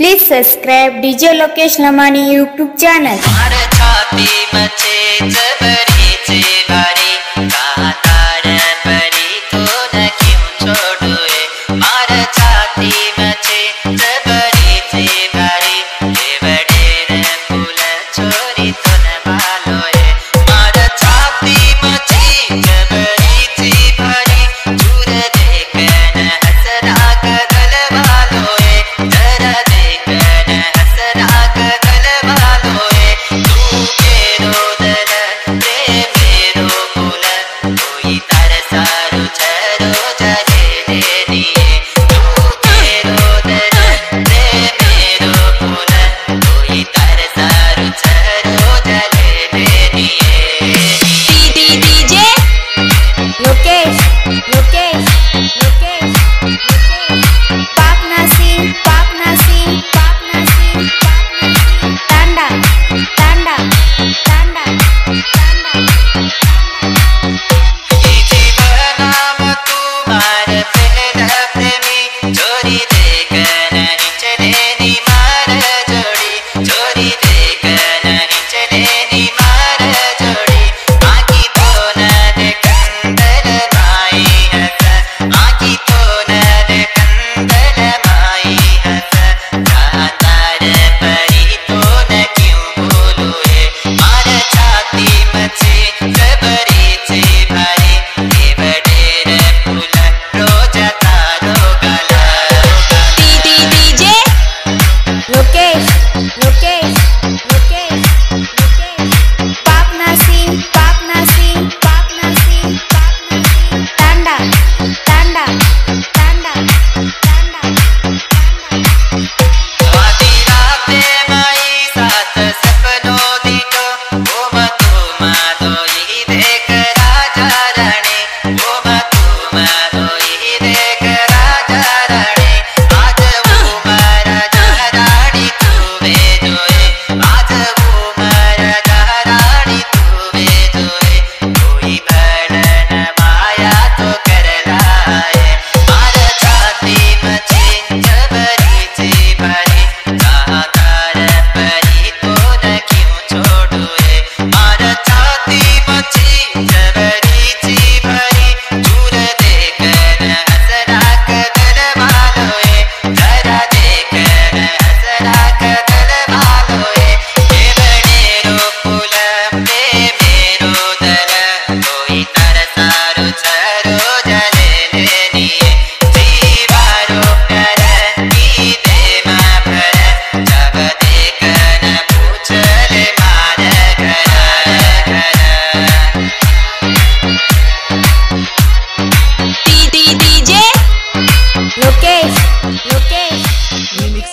Please subscribe DJ Lokesh Lamani YouTube channel. छोड़ी तो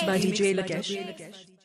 by DJ Lagesh.